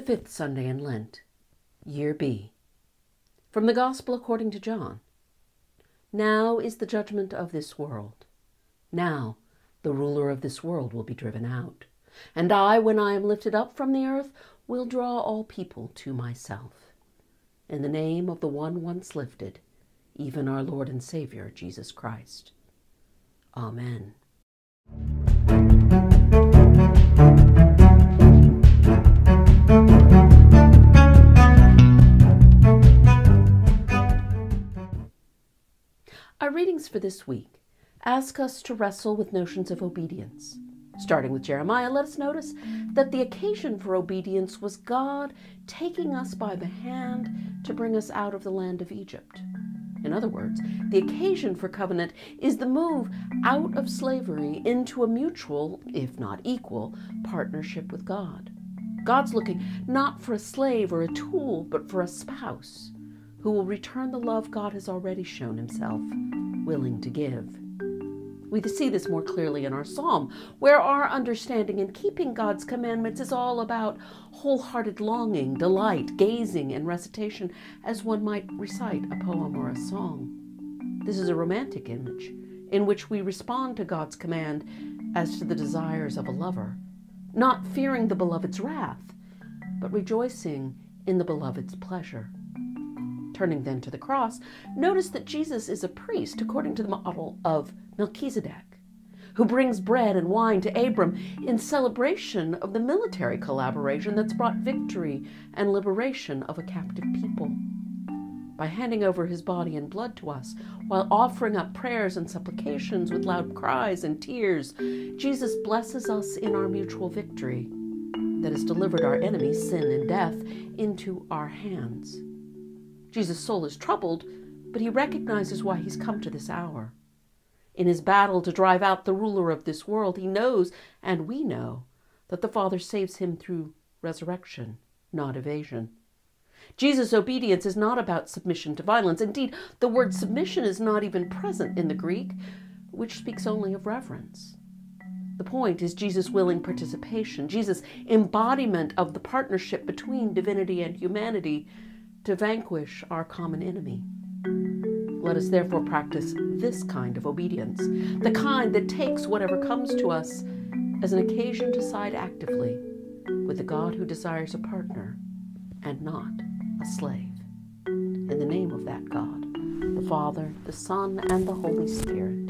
The fifth Sunday in Lent, Year B. From the Gospel according to John. Now is the judgment of this world. Now the ruler of this world will be driven out. And I, when I am lifted up from the earth, will draw all people to myself. In the name of the one once lifted, even our Lord and Savior, Jesus Christ. Amen. Our readings for this week ask us to wrestle with notions of obedience. Starting with Jeremiah, let us notice that the occasion for obedience was God taking us by the hand to bring us out of the land of Egypt. In other words, the occasion for covenant is the move out of slavery into a mutual, if not equal, partnership with God. God's looking not for a slave or a tool, but for a spouse who will return the love God has already shown himself willing to give. We see this more clearly in our psalm, where our understanding in keeping God's commandments is all about wholehearted longing, delight, gazing, and recitation, as one might recite a poem or a song. This is a romantic image in which we respond to God's command as to the desires of a lover, not fearing the beloved's wrath, but rejoicing in the beloved's pleasure. Turning then to the cross, notice that Jesus is a priest according to the model of Melchizedek, who brings bread and wine to Abram in celebration of the military collaboration that's brought victory and liberation of a captive people. By handing over his body and blood to us, while offering up prayers and supplications with loud cries and tears, Jesus blesses us in our mutual victory that has delivered our enemies, sin and death, into our hands. Jesus' soul is troubled, but he recognizes why he's come to this hour. In his battle to drive out the ruler of this world, he knows, and we know, that the Father saves him through resurrection, not evasion. Jesus' obedience is not about submission to violence. Indeed, the word submission is not even present in the Greek, which speaks only of reverence. The point is Jesus' willing participation, Jesus' embodiment of the partnership between divinity and humanity to vanquish our common enemy. Let us therefore practice this kind of obedience, the kind that takes whatever comes to us as an occasion to side actively with the God who desires a partner and not a slave. In the name of that God, the Father, the Son, and the Holy Spirit.